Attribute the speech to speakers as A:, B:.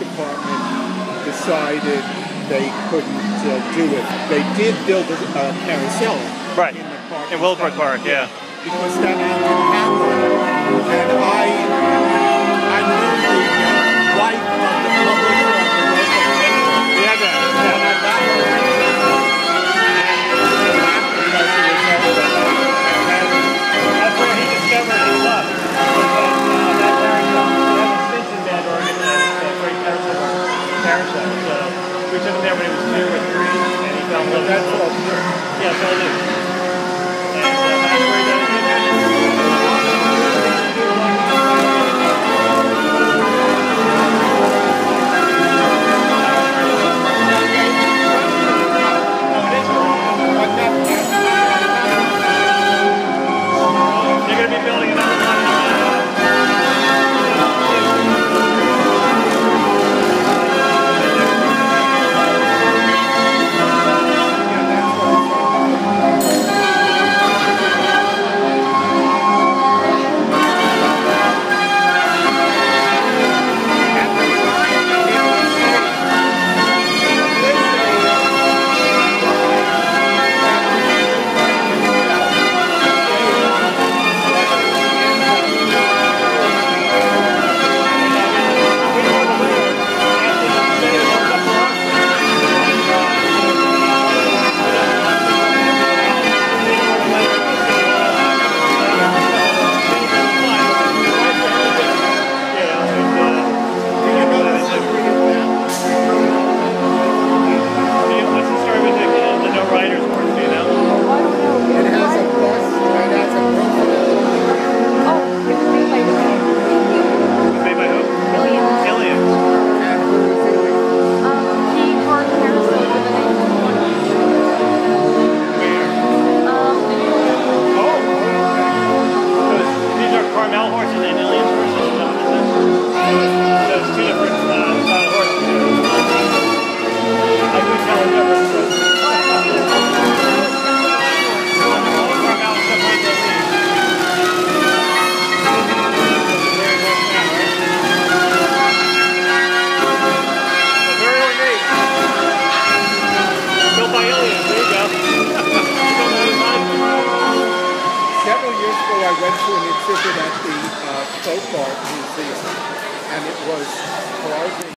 A: Department decided they couldn't uh, do it. They did build a uh, carousel
B: right.
A: in the park.
B: In Willowbrook Park, yeah.
A: Because that
B: So we took him there when he was two or three, and he fell in love.
A: That's all.
B: Yeah.
A: exhibited at the
B: uh,
A: Folk Art Museum, and it was causing